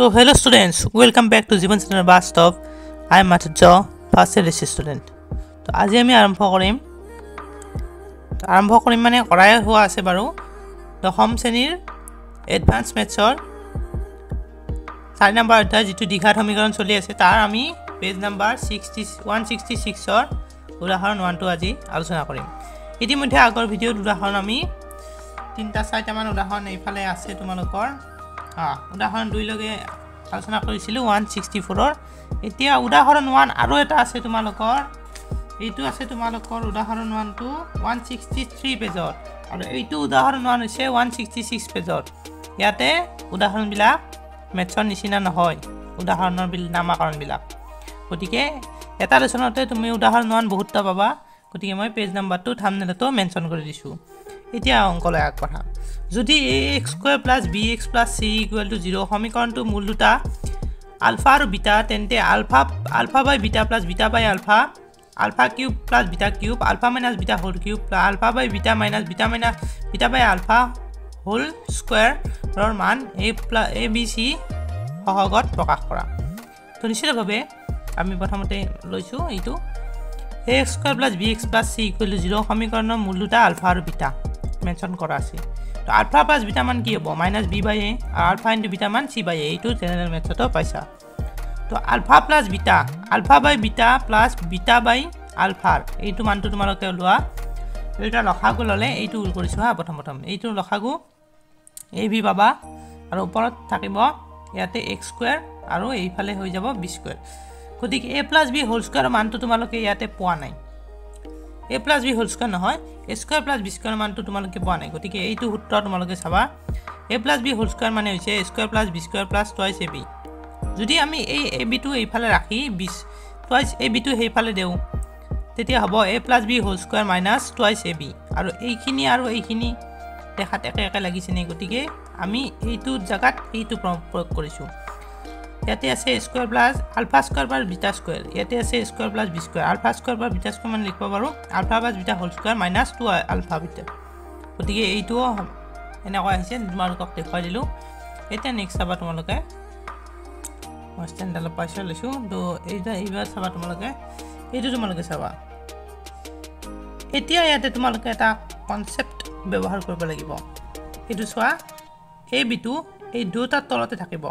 Back to Jivan Center Bastov. I am Matjo, first year student. তো আজি আমি আৰম্ভ কৰিম তো আৰম্ভ কৰিম মানে কৰাই হোৱা আছে বাৰু দশম শ্ৰেণীৰ এডভান্স মেথছৰ চাৰি নম্বৰ অধ্যায় যিটো দীঘাত সমীকৰণ চলি আছে তাৰ আমি page number sixty one sixty ছিক্সৰ উদাহৰণ ওৱানটো আজি আলোচনা কৰিম ইতিমধ্যে আগৰ ভিডিঅ'ত উদাহৰণ আমি তিনিটা চাৰিটামান উদাহৰণ এইফালে আছে তোমালোকৰ অঁ উদাহৰণ দুইলৈকে আলোচনা কৰিছিলোঁ ওৱান ছিক্সটি ফ'ৰৰ এতিয়া উদাহৰণ ওৱান আৰু এটা আছে তোমালোকৰ। এইটো আছে তোমালোকৰ উদাহৰণ ওৱানটো ওৱান ছিক্সটি থ্ৰী পেজত। আৰু এইটো উদাহৰণ ওৱান হৈছে ওৱান ছিক্সটি ছিক্স পেজত। ইয়াতে উদাহৰণবিলাক মেথছৰ নিচিনা নহয় উদাহৰণৰ বিল নামাকৰণবিলাক। গতিকে এটা লেচনতে তুমি উদাহৰণ ওৱান বহুতটা পাবা। গতিকে মই পেজ নাম্বাৰটো থামনেলতো মেনশ্যন কৰি দিছোঁ। এতিয়া অংকলৈ আগবঢ়া। যদি A X square plus B X plus C equal to zero' সমীকৰণটো মূল দুটা আলফা আৰু বিটা তেন্তে alpha alpha by beta plus beta by alpha alpha cube plus beta cube alpha minus beta whole cube alpha by beta minus beta minus beta by alpha whole স্কুৱেৰৰ মান A প্লা A B c সহগত প্ৰকাশ কৰা। তো নিশ্চিতভাৱে আমি প্ৰথমতে লৈছোঁ এইটো। A X square plus B X plus C equal to zero' সমীকৰণৰ মূল দুটা আলফা আৰু বিটা। মেনশ্যন কৰা আছে। তো আলফা প্লাছ বিটা মান কি হ'ব? মাইনাছ বি বাই এ আৰু আলফা ইনটু বিটা মান চি বাই এ এইটো জেনেৰেল মেথছতো পাইছা তো alpha plus beta alpha by beta plus beta by আলফাৰ এইটো মানটো তোমালোকে লোৱা এইটা লখাগু ল'লে এইটো কৰিছোঁ হা প্ৰথম প্ৰথম। এইটো লখাগু এ বি পাবা আৰু ওপৰত থাকিব ইয়াতে এক্স স্কুৱেৰ আৰু এইফালে হৈ যাব বি স্কুৱেৰ গতিকে এ প্লাছ বি হোল স্কুৱেৰৰ মানটো তোমালোকে ইয়াতে পোৱা নাই। A plus B whole square নহয়। A square plus B square মানটো তোমালোকে পোৱা নাই। গতিকে এইটো সূত্ৰ তোমালোকে চাবা। A plus B whole square মানে হৈছে A square plus B square plus twice A B যদি আমি এই এ বিটো এইফালে ৰাখি বিছ টুৱাইছ এ বিটো সেইফালে দিওঁ তেতিয়া হ'ব A plus B whole square minus twice A B আৰু এইখিনি আৰু এইখিনি দেখাত একে একে লাগিছে নে? গতিকে আমি এইটো জেগাত এইটো প্ৰয়োগ কৰিছোঁ। ইয়াতে আছে square plus alpha square plus beta square ইয়াতে আছে square plus B square alpha square plus beta square মানে লিখিব পাৰোঁ। Alpha plus beta whole square minus two alpha beta গতিকে এইটোও এনেকুৱা আহিছে তোমালোকক দেখুৱাই দিলোঁ। এতিয়া নেক্সট চাবা তোমালোকে। মই ষ্টেণ্ডডালৰ পাইছোঁ লৈছোঁ। তো এইটো এইবাৰ চাবা তোমালোকে। এইটো তোমালোকে চাবা। এতিয়া ইয়াতে তোমালোকে এটা কনচেপ্ট ব্যৱহাৰ কৰিব লাগিব। এইটো চোৱা এই বিটো এই দুটাৰ তলতে থাকিব।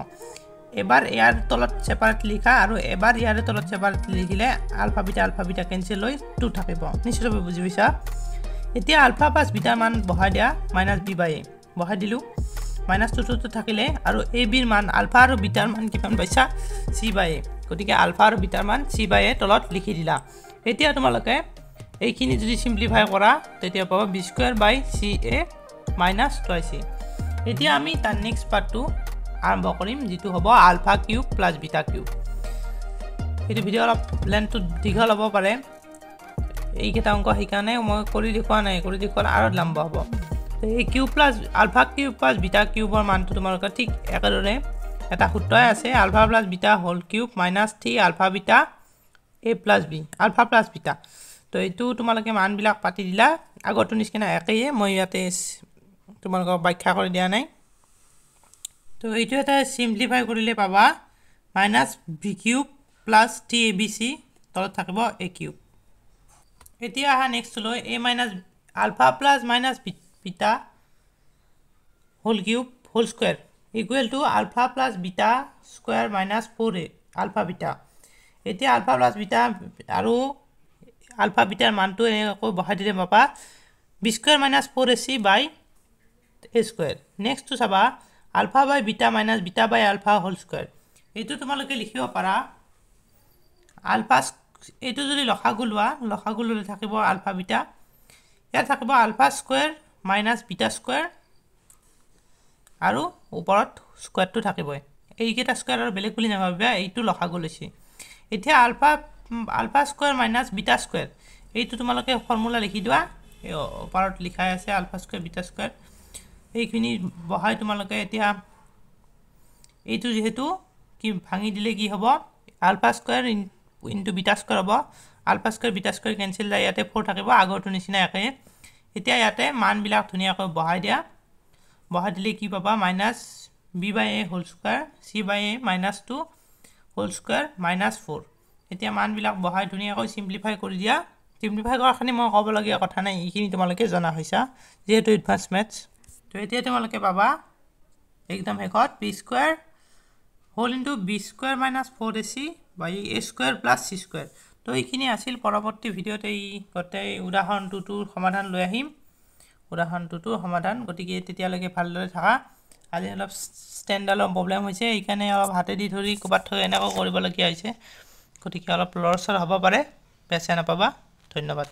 এবাৰ ইয়াৰ তলত ছেপাৰেট লিখা আৰু এবাৰ ইয়াৰে তলত ছেপাৰেট লিখিলে alpha beta alpha beta cancel হৈ টু থাকিব নিশ্চিতভাৱে বুজি পাইছা? এতিয়া আলফা প্লাছ বিটাৰ মান বহাই দিয়া মাইনাছ বি বাই এ বহাই দিলোঁ। মাইনাছ টু টুটো থাকিলে আৰু এ বিৰ মান আলফা আৰু বিটাৰ মান কিমান পাইছা? চি বাই এ গতিকে আলফা আৰু বিটাৰ মান চি বাই এ তলত লিখি দিলা। এতিয়া তোমালোকে এইখিনি যদি চিম্প্লিফাই কৰা তেতিয়া পাবা B square by C A minus two by C এতিয়া আমি তাৰ নেক্সট পাৰ্টটো আৰম্ভ কৰিম যিটো হ'ব alpha cube plus beta cube. এইটো ভিডিঅ' অলপ লেন্থটো দীঘল হ'ব পাৰে। এইকেইটা অংক সেইকাৰণে মই কৰি দেখুওৱা নাই কৰি দেখুৱালে আৰু লম্বা হ'ব। এই cube plus alpha cube plus beta কিউবৰ মানটো তোমালোকৰ ঠিক একেদৰে এটা সূত্ৰই আছে alpha plus beta whole cube minus three alpha beta A plus B alpha plus beta. তো এইটো তোমালোকে মানবিলাক পাতি দিলা। আগৰটো নিচিনা একেয়ে মই ইয়াতে তোমালোকক ব্যাখ্যা কৰি দিয়া নাই। তো এইটো এটা চিম্প্লিফাই কৰিলে পাবা। Minus B cube plus T A B C তলত থাকিব এ কিউব এতিয়া আহা নেক্সটলৈ A minus alpha plus minus beta whole cube whole square equal to alpha plus beta square minus four A alpha beta এতিয়া alpha plus beta আৰু ULFA bitter মানটো এনেকৈ বহাই দিলে পাবা। B square minus four A C by A square নেক্সটটো চাবা। Alpha by beta minus beta by alpha whole square এইটো তোমালোকে লিখিব পাৰা। আলফা এইটো যদি লখাগু লোৱা লখাগু ল'লে থাকিব আলফা বিটা। ইয়াত থাকিব alpha square minus beta square আৰু ওপৰত স্কুৱেৰটো থাকিবই। এইকেইটা স্কুৱেৰ আৰু বেলেগ বুলি নাভাবিবা এইটো লখাগু লৈছে। এতিয়া alpha alpha square minus beta square এইটো তোমালোকে ফৰ্মুলা লিখি দিবা। ওপৰত লিখাই আছে আলফা স্কুৱেৰ বিটা স্কুৱেৰ এইখিনি বহাই তোমালোকে এতিয়া এইটো যিহেতু কি ভাঙি দিলে কি হ'ব? Alpha square in into beta square হ'ব। Alpha square beta square cancel যায়। ইয়াতে ফ'ৰ থাকিব আগৰটো নিচিনা একে। এতিয়া ইয়াতে মানবিলাক ধুনীয়াকৈ বহাই দিয়া। বহাই দিলে কি পাবা? Minus B by A whole square C by A minus two whole square minus four এতিয়া মানবিলাক বহাই ধুনীয়াকৈ চিম্প্লিফাই কৰি দিয়া। চিম্প্লিফাই কৰাখিনি মই ক'বলগীয়া কথা নাই। এইখিনি তোমালোকে জনা হৈছা। যিহেতু এডভান্স মেথছ তো এতিয়া তোমালোকে পাবা একদম শেষত P square whole into B square minus four A C by A square plus C square তো এইখিনি আছিল পৰৱৰ্তী ভিডিঅ'ত এই গোটেই উদাহৰণটোটোৰ সমাধান লৈ আহিম। উদাহৰণটোটোৰ সমাধান। গতিকে তেতিয়ালৈকে ভালদৰে থাকা। আজি অলপ ষ্টেণ্ডালৰ প্ৰব্লেম হৈছে সেইকাৰণে অলপ হাতেদি ধৰি ক'ৰবাত থৈ এনেকৈ কৰিবলগীয়া হৈছে। গতিকে অলপ লৰচৰ হ'ব পাৰে বেয়া চেয়া নাপাবা। ধন্যবাদ।